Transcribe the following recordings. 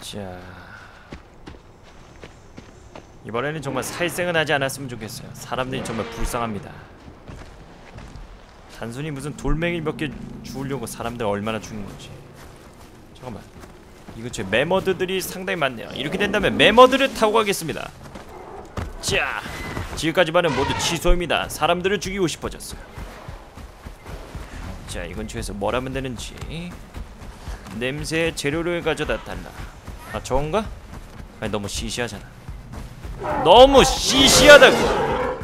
자 이번에는 정말 살생은 하지 않았으면 좋겠어요. 사람들이 정말 불쌍합니다. 단순히 무슨 돌멩이 몇 개 주우려고 사람들 얼마나 죽는 거지. 잠깐만 이 근처에 매머드들이 상당히 많네요. 이렇게 된다면 매머드를 타고 가겠습니다. 자 지금까지만은 모두 취소입니다. 사람들을 죽이고 싶어졌어요. 자이 근처에서 뭘 하면 되는지. 냄새 재료를 가져다 달라. 아 저건가? 아니 너무 시시하잖아. 너무 시시하다고!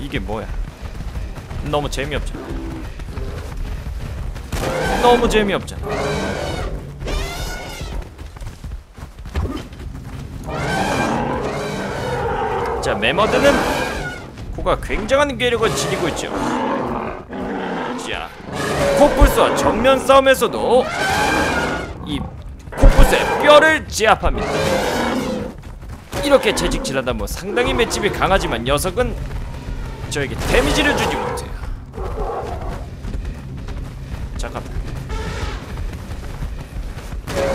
이게 뭐야? 너무 재미없잖아. 너무 재미없잖아 자 메머드는 코가 굉장한 괴력을 지니고 있죠. 자 코뿔소와 정면 싸움에서도 이 코뿔소의 뼈를 제압합니다. 이렇게 채찍질하다 뭐 상당히 맷집이 강하지만 녀석은 저에게 데미지를 주지 못해요. 잠깐만.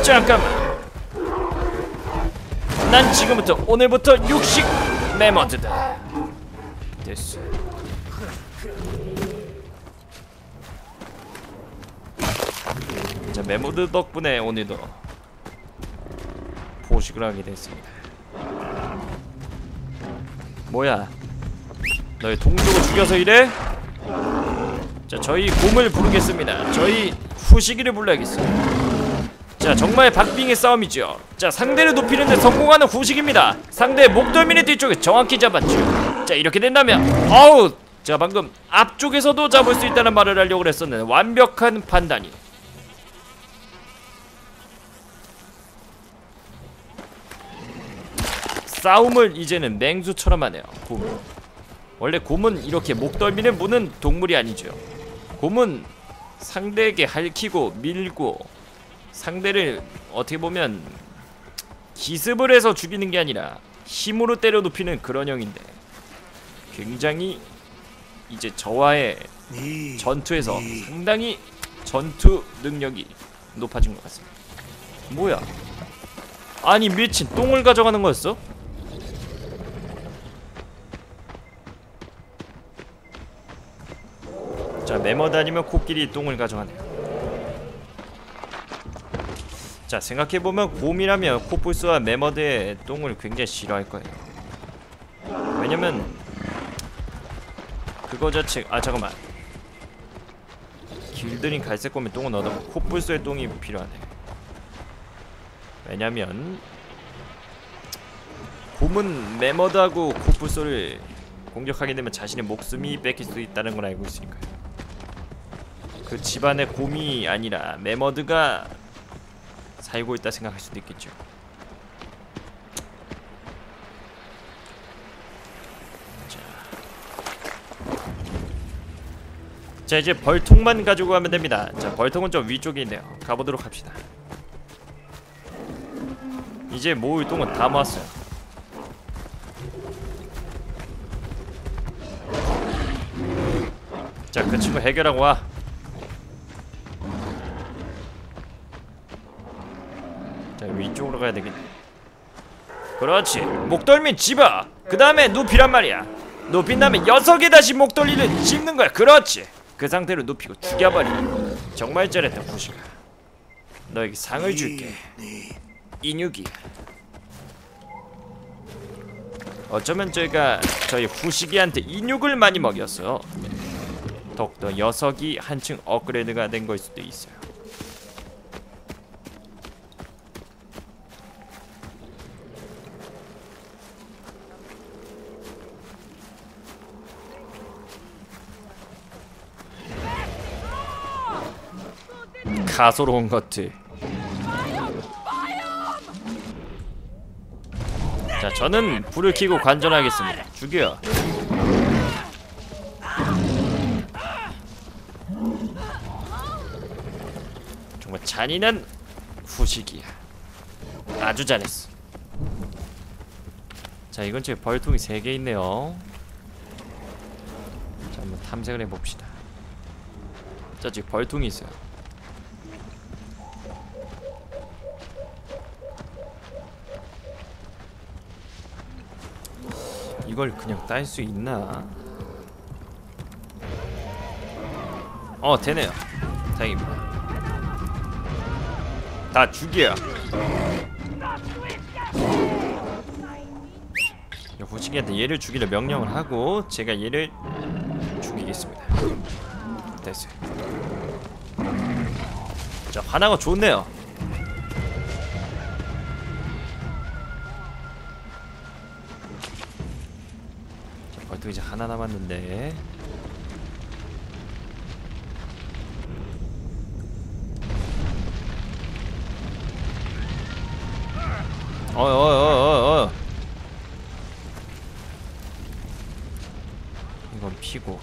잠깐만. 난 지금부터 오늘부터 육식 메머드다. 됐어. 자 메모드 덕분에 오늘도 포식을 하게 됐습니다. 뭐야? 너희 동족을 죽여서 이래? 자 저희 곰을 부르겠습니다. 저희 후시기를 불러야겠어요 자 정말 박빙의 싸움이죠. 자 상대를 높이는 데 성공하는 후식입니다. 상대의 목덜미의 뒤쪽에 정확히 잡았죠. 자 이렇게 된다면 어우 자 방금 앞쪽에서도 잡을 수 있다는 말을 하려고 했었는데 완벽한 판단이. 싸움을 이제는 맹수처럼 하네요. 곰. 원래 곰은 이렇게 목덜미를 무는 동물이 아니죠. 곰은 상대에게 핥히고 밀고 상대를 어떻게 보면 기습을 해서 죽이는 게 아니라 힘으로 때려 눕히는 그런 형인데 굉장히 이제 저와의 전투에서 상당히 전투 능력이 높아진 것 같습니다. 뭐야? 아니 미친 똥을 가져가는 거였어? 자 메머드 아니면 코끼리 똥을 가져가네요 자 생각해보면 곰이라면 코뿔소와 메머드의 똥을 굉장히 싫어할 거예요. 왜냐면 그거 자체 아 잠깐만. 길들인 갈색 곰의 똥은 얻어고 코뿔소의 똥이 필요하네. 왜냐면 곰은 메머드하고 코뿔소를 공격하게 되면 자신의 목숨이 뺏길 수 있다는 걸 알고 있으니까요. 그 집안의 곰이 아니라 메머드가 살고 있다 생각할 수도 있겠죠. 자, 자 이제 벌통만 가지고 가면 됩니다. 자 벌통은 좀 위쪽에 있네요. 가보도록 합시다. 이제 모을 똥은 다 모았어요. 자그 친구 해결하고 와. 자 위쪽으로 가야 되겠네 그렇지. 목덜미 집어. 그 다음에 눕히란 말이야. 눕힌 다음에 녀석에 다시 목덜미를 짚는 거야. 그렇지. 그 상태로 눕히고 죽여버려 정말 잘했다 부시가 너에게 상을 줄게. 인육이야 어쩌면 저희가 저희 후시기한테 인육을 많이 먹였어. 더욱더 녀석이 한층 업그레이드가 된 걸 수도 있어요 가소로운 것들. 자 저는 불을 켜고 관전하겠습니다. 죽여. 정말 잔인한 후식이야. 아주 잘했어. 자이 근처에 벌통이 3개 있네요. 자 한번 탐색을 해봅시다. 자 지금 벌통이 있어요 이걸 그냥 딸 수 있나? 어 되네요. 다행입니다. 다 죽여. 후식이한테 얘를 죽이려 명령을 하고 제가 얘를 죽이겠습니다. 됐어요. 자 하나가 좋네요 자 벌써 이제 하나 남았는데. 어어어어어 이건 피고.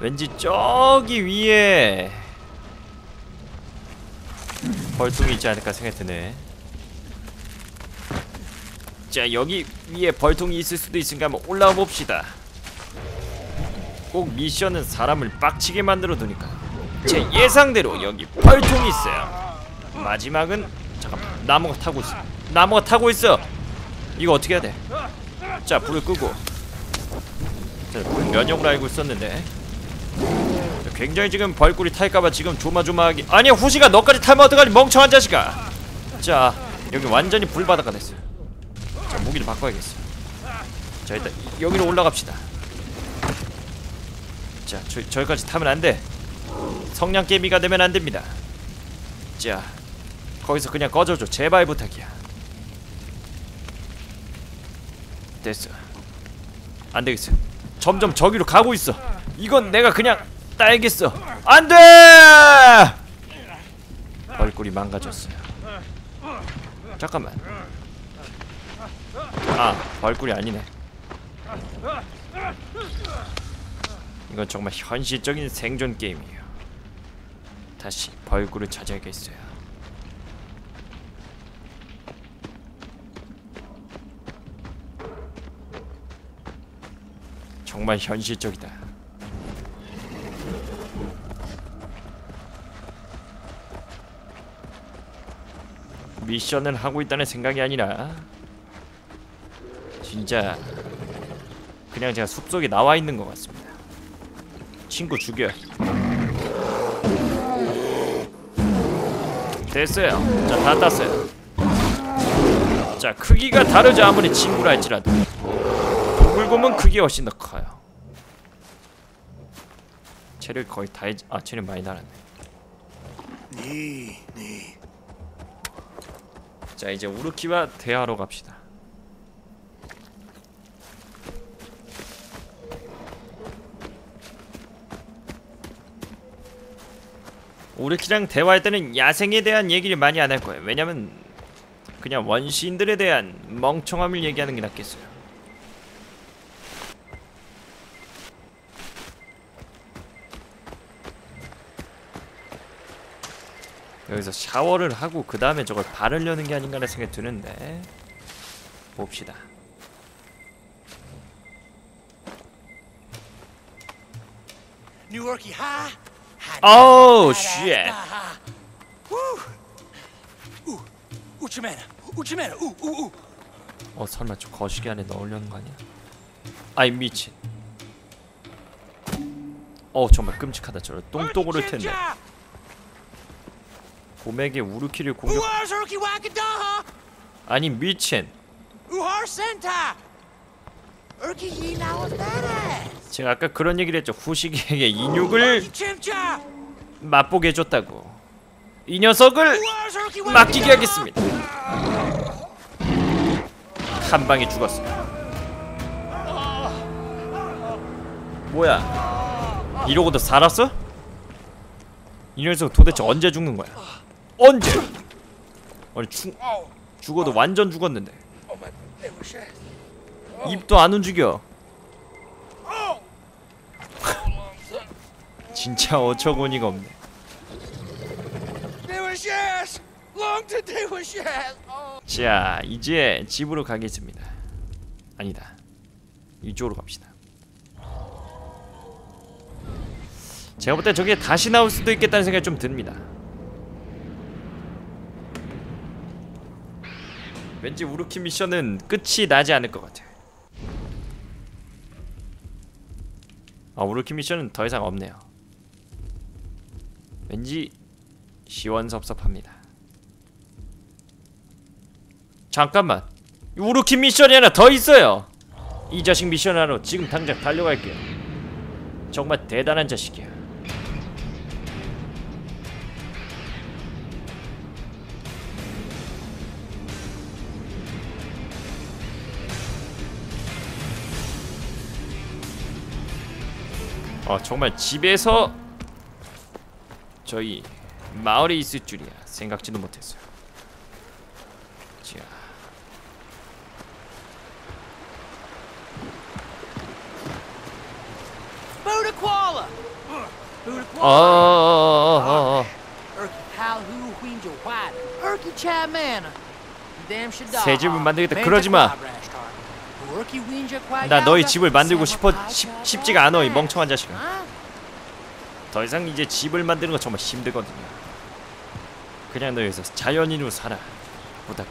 왠지 저기 위에 벌통이 있지 않을까 생각이 드네 자 여기 위에 벌통이 있을 수도 있으니까 한번 올라가 봅시다. 꼭 미션은 사람을 빡치게 만들어 두니까. 제 예상대로 여기 벌통이 있어요. 마지막은 잠깐만 나무가 타고 있어. 나무가 타고 있어! 이거 어떻게 해야 돼? 자 불을 끄고. 자, 불 면역으로 알고 있었는데. 자, 굉장히 지금 벌꿀이 탈까봐 지금 조마조마하게. 아니야 후시가 너까지 타면 어떡하니 멍청한 자식아! 자 여기 완전히 불바다가 됐어요. 자 무기를 바꿔야겠어. 자 일단 여기로 올라갑시다. 자 저, 저기까지 타면 안돼. 성냥 깨미가 되면 안됩니다. 자 거기서 그냥 꺼져줘. 제발 부탁이야. 됐어. 안되겠어. 점점 저기로 가고 있어. 이건 내가 그냥 따야겠어. 안돼! 얼굴이 망가졌어요. 잠깐만 아 얼굴이 아니네. 이건 정말 현실적인 생존 게임이에요. 다시 벌꿀을 찾아야겠어요. 정말 현실적이다. 미션을 하고 있다는 생각이 아니라 진짜 그냥 제가 숲속에 나와 있는 것 같습니다. 친구 죽여. 됐어요. 자, 다 땄어요. 자, 크기가 다르죠. 아무리 친구라 할지라도. 불곰은 크기가 훨씬 더 커요. 체를 거의 다 했... 아 체를 많이 달았네. 네, 네. 자 이제 우르키와 대화로 갑시다. 우르키랑 대화할 때는 야생에 대한 얘기를 많이 안 할 거예요. 왜냐면 그냥 원시인들에 대한 멍청함을 얘기하는 게 낫겠어요. 여기서 샤워를 하고 그 다음에 저걸 바르려는 게 아닌가라는 생각이 드는데 봅시다. Newark high. Oh shit! Uchimena. Uchimena. Ooh, ooh, ooh. 어 설마 저 거시기 안에 넣으려는 거 아니야? 아이 미친. 어 정말 끔찍하다 저런 똥똥 오를 텐데 곰에게 우르키를 공격. 아니 미친. 제가 아까 그런 얘기를 했죠. 후시기에게 인육을. 맛보게 해줬다고. 이 녀석을 맡기게 하겠습니다. 한 방에 죽었어 뭐야? 이러고도 살았어? 이 녀석 도대체 언제 죽는 거야? 언제? 아니 죽, 죽어도 완전 죽었는데. 입도 안 움직여 진짜 어처구니가 없네. Oh. 자 이제 집으로 가겠습니다. 아니다. 이쪽으로 갑시다. 제가 볼 때 저게 다시 나올 수도 있겠다는 생각이 좀 듭니다. 왠지 우르키 미션은 끝이 나지 않을 것 같아요. 아 우르키 미션은 더 이상 없네요 왠지 시원섭섭합니다. 잠깐만. 우르키 미션이 하나 더 있어요. 이 자식 미션 하러 지금 당장 달려갈게요. 정말 대단한 자식이야 어 정말 집에서 저희 마을에 있을 줄이야 생각지도 못했어요 자 Buddha Koala. Buddha 어, Koala. 어어어어어 Erky Pal Who Queenjo White. Erky Chad Manna. Damn should die. 새 집을 만들겠다. 그러지 마. 나 너희 집을 만들고 싶어 싶, 싶지가 않아 이 멍청한 자식아 더 이상 이제 집을 만드는 거 정말 힘들거든요 그냥 너 여기서 자연인으로 살아 부탁해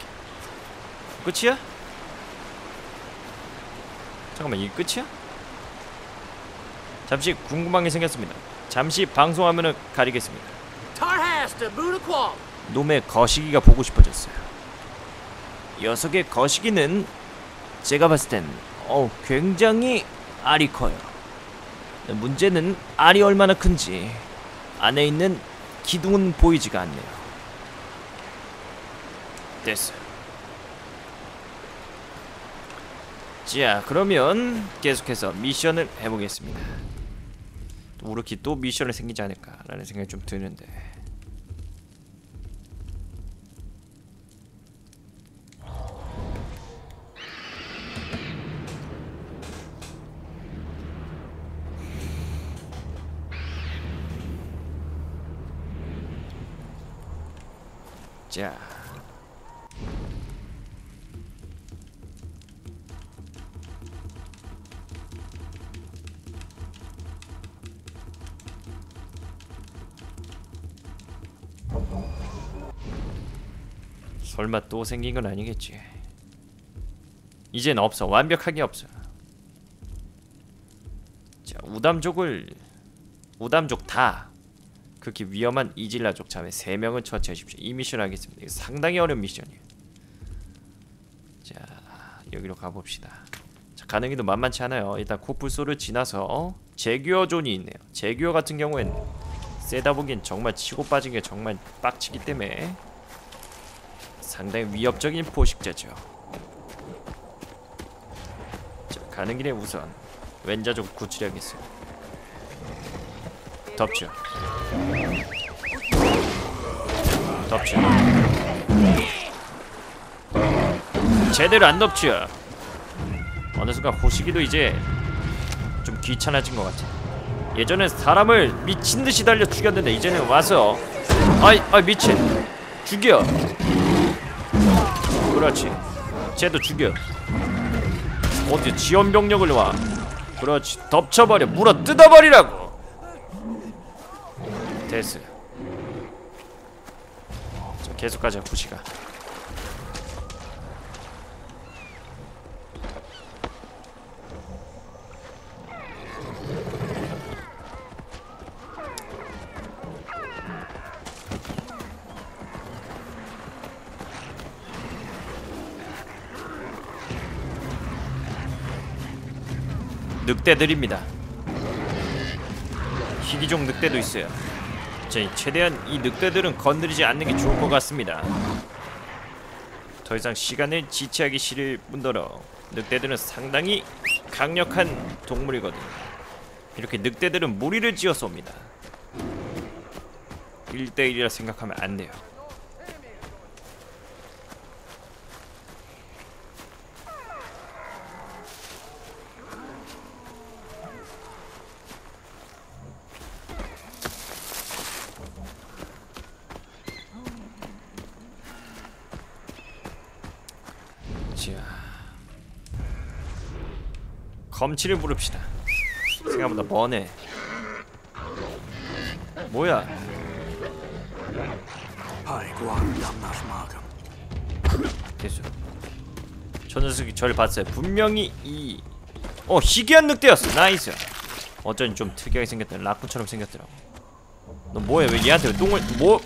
끝이야? 잠깐만 이게 끝이야? 잠시 궁금한 게 생겼습니다 잠시 방송화면을 가리겠습니다. 놈의 거시기가 보고 싶어졌어요. 녀석의 거시기는 제가 봤을 땐 어, 굉장히 알이 커요. 문제는 알이 얼마나 큰지 안에 있는 기둥은 보이지가 않네요. 됐어. 자, 그러면 계속해서 미션을 해보겠습니다. 또 우르키 또 미션을 생기지 않을까라는 생각이 좀 드는데. 자. 설마 또 생긴 건 아니겠지. 이젠 없어. 완벽하게 없어. 자, 우담족을 우담족 다 그렇게 위험한 이질라족 자매 3명을 처치하십시오. 이 미션 하겠습니다. 상당히 어려운 미션이에요. 자, 여기로 가봅시다. 자, 가는 길도 만만치 않아요. 일단 코뿔소를 지나서 재규어 zone이 있네요. 재규어 같은 경우엔 세다 보기엔 정말 치고 빠진 게 정말 빡치기 때문에 상당히 위협적인 포식자죠. 자, 가는 길에 우선 왼자족 구출해야겠어요. 덮죠. 덮죠. 제대로 안 덮죠. 어느 순간 호시기도 이제 좀 귀찮아진 것 같아. 예전엔 사람을 미친 듯이 달려 죽였는데 이제는 와서 아이 아 미친 죽여. 그렇지. 쟤도 죽여. 어디 지원 병력을 와. 그렇지. 덮쳐버려. 물어 뜯어버리라고. 자, 계속 가자 구시가. 늑대들입니다. 희귀종 늑대도 있어요. 자, 최대한 이 늑대들은 건드리지 않는 게 좋을 것 같습니다. 더 이상 시간을 지체하기 싫을 뿐더러 늑대들은 상당히 강력한 동물이거든요. 이렇게 늑대들은 무리를 지어서 옵니다. 1대1이라 생각하면 안 돼요. 검치를 부릅시다. 생각보다 머네. 뭐야? 됐어. 저 녀석이 저를 봤어요. 분명히 이 어, 희귀한 늑대였어. Nice. 어쩐지 좀 특이하게 생겼다. 라쿤처럼 생겼더라고. 너 뭐해? 왜 얘한테 왜 똥을 뭐?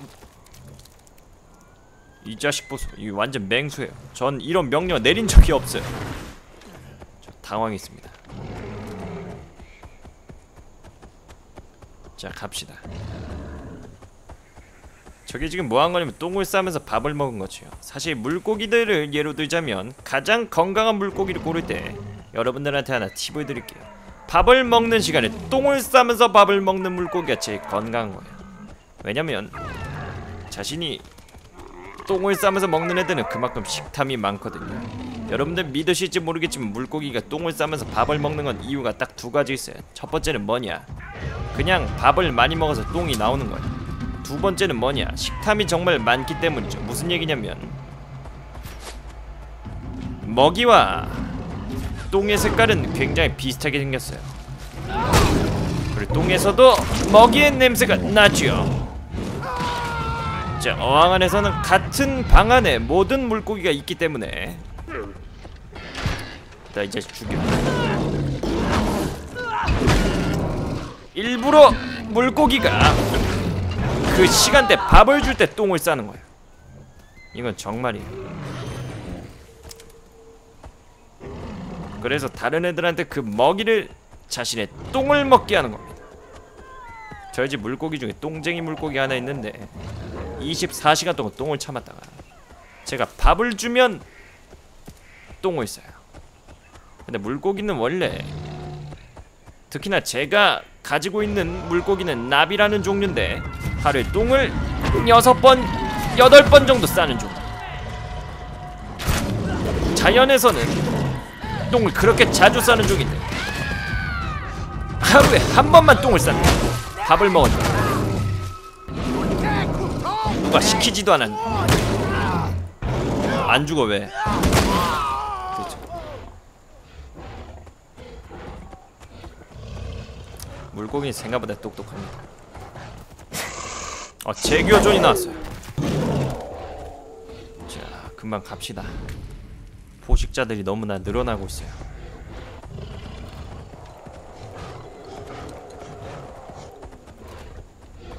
이 자식 보소. 이 완전 맹수예요. 전 이런 명령 내린 적이 없어요. 저 당황했습니다. 자, 갑시다. 저게 지금 뭐 한 거냐면 똥을 싸면서 밥을 먹은 거지요. 사실 물고기들을 예로 들자면 가장 건강한 물고기를 고를 때 여러분들한테 하나 팁을 드릴게요. 밥을 먹는 시간에 똥을 싸면서 밥을 먹는 물고기가 제일 건강한 거예요. 왜냐면 자신이 똥을 싸면서 먹는 애들은 그만큼 식탐이 많거든요. 여러분들 믿으실지 모르겠지만 물고기가 똥을 싸면서 밥을 먹는 건 이유가 딱 두 가지 있어요. 첫 번째는 뭐냐? 그냥 밥을 많이 먹어서 똥이 나오는 거예요. 두 번째는 뭐냐? 식탐이 정말 많기 때문이죠. 무슨 얘기냐면 먹이와 똥의 색깔은 굉장히 비슷하게 생겼어요. 그리고 똥에서도 먹이의 냄새가 나죠. 자, 어항 안에서는 같은 방 안에 모든 물고기가 있기 때문에 자, 이제 죽여. 일부러 물고기가 그 시간대 밥을 줄 때 똥을 싸는 거예요. 이건 정말이에요. 그래서 다른 애들한테 그 먹이를 자신의 똥을 먹게 하는 겁니다. 저희 집 물고기 중에 똥쟁이 물고기 하나 있는데 24시간 동안 똥을 참았다가 제가 밥을 주면 똥을 싸요. 근데 물고기는 원래 특히나 제가 가지고 있는 물고기는 나비라는 종류인데 하루에 똥을 여섯 번, 여덟 번 정도 싸는 종. 자연에서는 똥을 그렇게 자주 싸는 종인데 하루에 한 번만 똥을 싼다. 밥을 먹었다. 누가 시키지도 않았는데 안 죽어 왜? 그렇죠. 물고기는 생각보다 똑똑합니다. 어, 재규어존이 나왔어요. 자, 금방 갑시다. 포식자들이 너무나 늘어나고 있어요.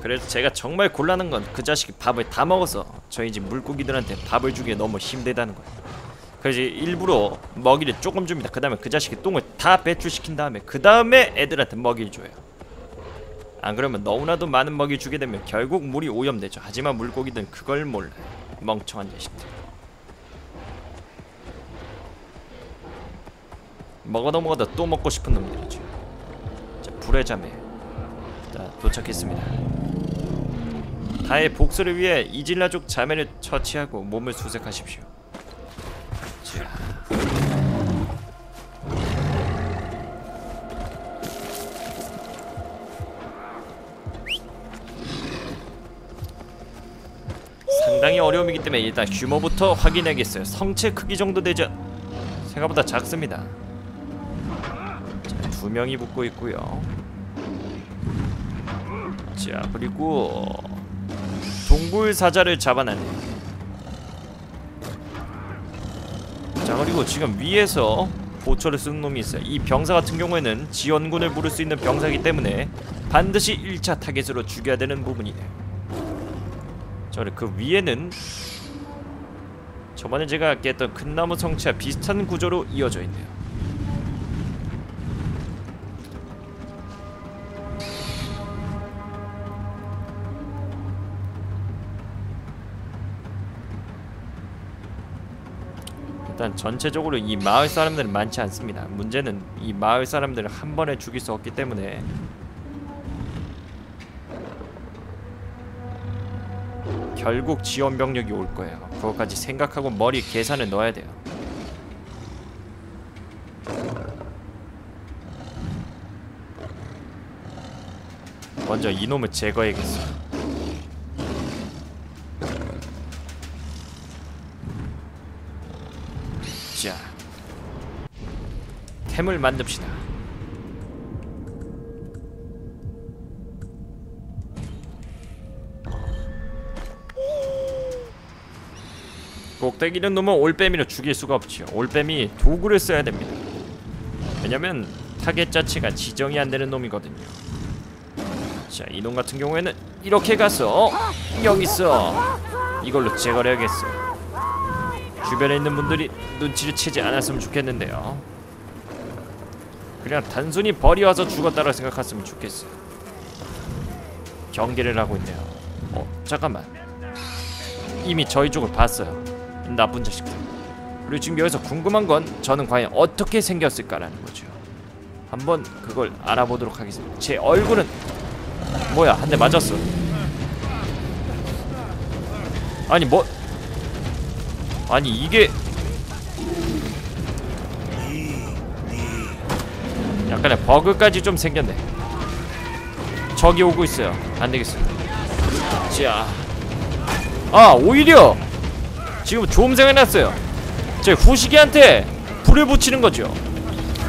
그래서 제가 정말 곤란한 건 그 자식이 밥을 다 먹어서 저희 집 물고기들한테 밥을 주기에 너무 힘들다는 거예요. 그래서 일부러 먹이를 조금 줍니다. 그 다음에 그 자식이 똥을 다 배출시킨 다음에 그 다음에 애들한테 먹이를 줘요. 안 그러면 너무나도 많은 먹이 주게 되면 결국 물이 오염되죠. 하지만 물고기들은 그걸 몰라요. 멍청한 자식들. 먹어도 먹어도 또 먹고 싶은 놈들이죠. 자, 불의 자매. 자, 도착했습니다. 다의 복수를 위해 이질라족 자매를 처치하고 몸을 수색하십시오. 자. 상당히 어려움이기 때문에 일단 규모부터 확인해야겠어요. 성체 크기 정도 되죠? 생각보다 작습니다. 자, 두 명이 붙고 있고요. 자, 그리고 동굴 사자를 잡아내네. 자, 그리고 지금 위에서 보초를 쓰는 놈이 있어요. 이 병사 같은 경우에는 지원군을 부를 수 있는 병사이기 때문에 반드시 1차 타겟으로 죽여야 되는 부분이네요. 저그 위에는 저번에 제가 깼던 큰 나무 성체와 비슷한 구조로 이어져 있네요. 일단 전체적으로 이 마을 사람들은 많지 않습니다. 문제는 이 마을 사람들을 한 번에 죽일 수 없기 때문에 결국 지원 병력이 올 거예요. 그것까지 생각하고 머리 계산을 넣어야 돼요. 먼저 이놈을 제거해야겠어. 자, 템을 만듭시다. 꼭대기는 놈은 올빼미로 죽일 수가 없지요. 올빼미 도구를 써야 됩니다. 왜냐면 타겟 자체가 지정이 안 되는 놈이거든요. 자, 이놈 같은 경우에는 이렇게 가서 여기 있어. 이걸로 제거를 해야겠어. 주변에 있는 분들이 눈치를 채지 않았으면 좋겠는데요. 그냥 단순히 벌이 와서 죽었다고 생각했으면 좋겠어요. 경계를 하고 있네요. 어, 잠깐만. 이미 저희 쪽을 봤어요. 나쁜 자식들. 그리고 지금 여기서 궁금한 건 저는 과연 어떻게 생겼을까라는 거죠. 한번 그걸 알아보도록 하겠습니다. 제 얼굴은 뭐야? 한 대 맞았어. 아니 뭐? 아니 이게 약간의 버그까지 좀 생겼네. 적이 오고 있어요. 안 되겠어. 자, 아 오히려 지금 좀 생각났어요. 제 후시기한테 불을 붙이는 거죠.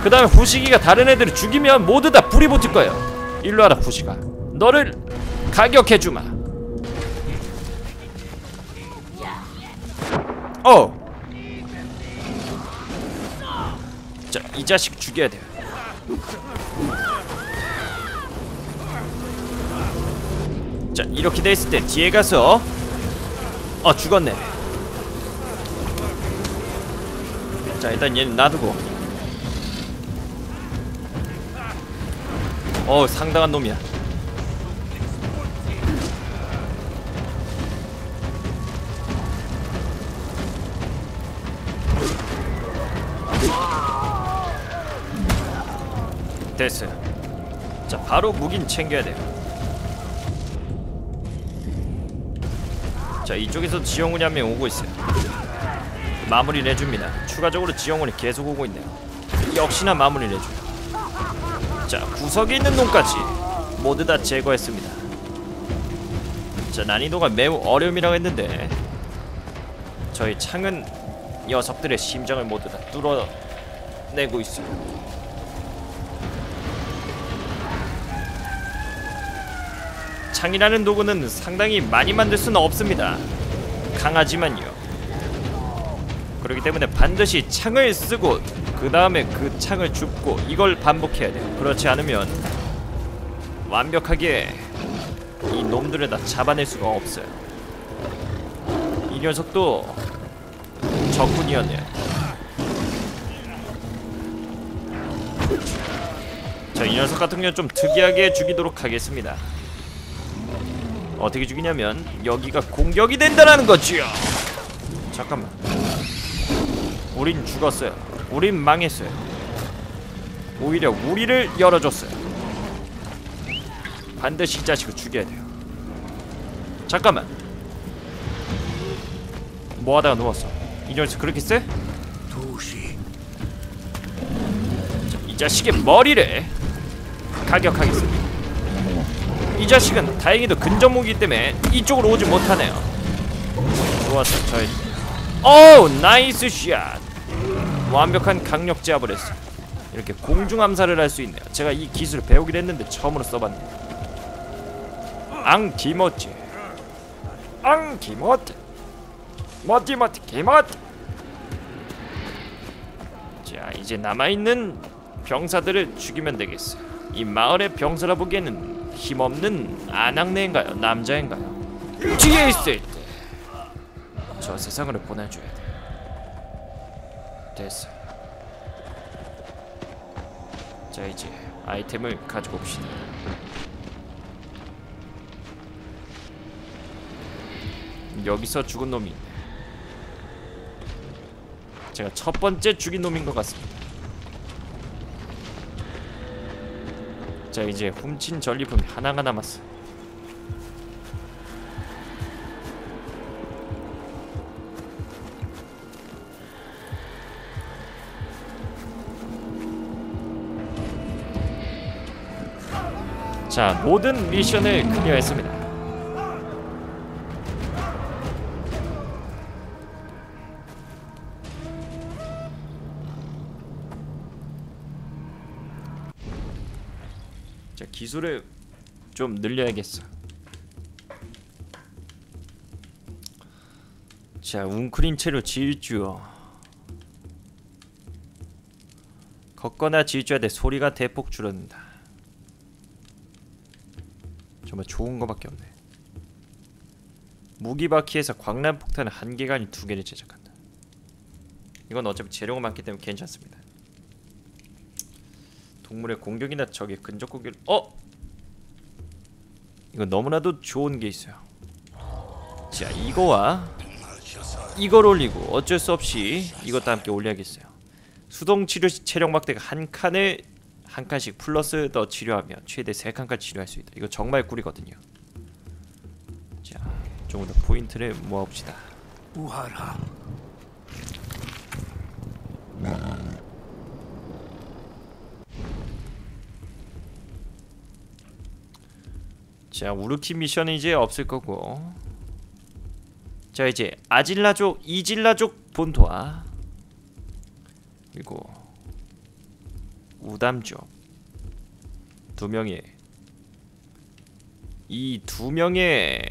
그 다음에 후시기가 다른 애들을 죽이면 모두 다 불이 붙을 거예요. 일로 와라 후시가. 너를 가격해주마. 이 자식 죽여야 돼요. 자, 이렇게 돼 있을 때 뒤에 가서 어, 죽었네. 자, 일단 얘는 놔두고. 어, 상당한 놈이야. 됐어요. 자, 바로 무긴 챙겨야 돼요. 자, 이쪽에서 지영훈이 한 명 오고 있어요. 마무리를 해줍니다. 추가적으로 지영훈이 계속 오고 있네요. 역시나 마무리를 해줘요. 자, 구석에 있는 놈까지 모두 다 제거했습니다. 자, 난이도가 매우 어려움이라고 했는데 저희 창은 녀석들의 심장을 모두 다 뚫어내고 있어요. 창이라는 도구는 상당히 많이 만들 수는 없습니다. 강하지만요. 그렇기 때문에 반드시 창을 쓰고 그 다음에 그 창을 줍고 이걸 반복해야 돼요. 그렇지 않으면 완벽하게 이 놈들을 다 잡아낼 수가 없어요. 이 녀석도 적군이었네요. 자, 이 녀석 같은 경우는 좀 특이하게 죽이도록 하겠습니다. 어떻게 죽이냐면 여기가 공격이 된다라는 거지요. 잠깐만. 우린 죽었어요. 우린 망했어요. 오히려 우리를 열어줬어요. 반드시 이 자식을 죽여야 돼요. 잠깐만. 뭐하다가 누웠어? 이 녀석 그렇게 세? 도시 자, 이 자식의 머리를 가격하겠습니다. 이 자식은 다행히도 근접무기 때문에 이쪽으로 오지 못하네요. 좋았어, 저희. 오, nice shot. 완벽한 강력 제압을 했어. 이렇게 공중 암살을 할 수 있네요. 제가 이 기술을 배우긴 했는데 처음으로 써봤네요. 앙 디모티, 앙 디모티, 머티머티 기모티. 자, 이제 남아 있는 병사들을 죽이면 되겠어. 이 마을의 병사라 보기에는 힘없는 아낙네인가요? 남자인가요? 뒤에 있을 때 저 세상으로 보내줘야 돼. 됐어. 자 이제 아이템을 가지고 옵시다. 여기서 죽은 놈이. 제가 첫 번째 죽인 놈인 것 같습니다. 자 이제 훔친 전리품이 하나가 남았어. 자 모든 미션을 클리어했습니다. 자 기술을 좀 늘려야겠어. 자 웅크린 채로 질주어. 걷거나 질주할 때 소리가 대폭 줄어든다. 정말 좋은 거밖에 없네. 무기바퀴에서 광란폭탄을 한 개가 아닌 두 개를 제작한다. 이건 어차피 재료가 많기 때문에 괜찮습니다. 동물의 공격이나 적의 근접 공격 어? 이거 너무나도 좋은 게 있어요. 자 이거와 이걸 올리고 어쩔 수 없이 이것도 함께 올려야겠어요. 수동 치료 시 체력 막대가 한 칸을 한 칸씩 플러스 더 치료하면 최대 세 칸까지 치료할 수 있다. 이거 정말 꿀이거든요. 자 조금 더 포인트를 모아봅시다. 우하라. 자 우르키 미션은 이제 없을 거고 자 이제 아질라족 이질라족 본토와 그리고 우담족 두 명의 이 두 명의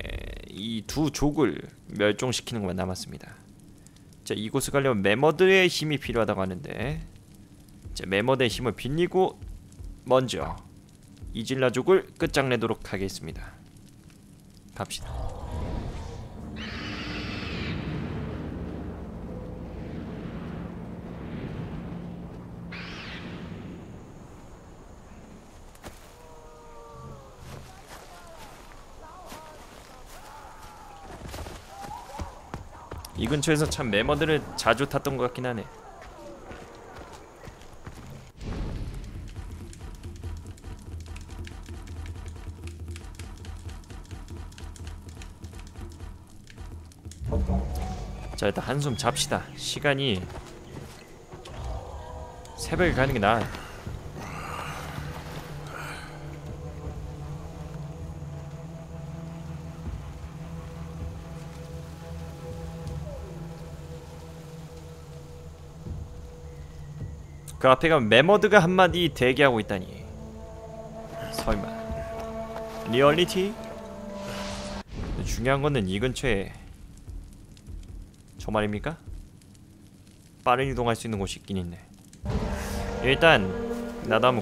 이 두 족을 멸종시키는 것만 남았습니다. 자 이곳을 가려면 메머드의 힘이 필요하다고 하는데 자 메머드의 힘을 빌리고 먼저 이질라족을 끝장내도록 하겠습니다. 갑시다. 이 근처에서 참 매머들을 자주 탔던 것 같긴 하네. 자 일단 한숨 잡시다. 시간이 새벽에 가는 게 나아. 그 앞에 가면 메머드가 한마디 대기하고 있다니. 설마. 리얼리티? 중요한 거는 이 근처에 저 말입니까? 빠른 이동할 수 있는 곳이 있긴 있네. 일단 나도 한번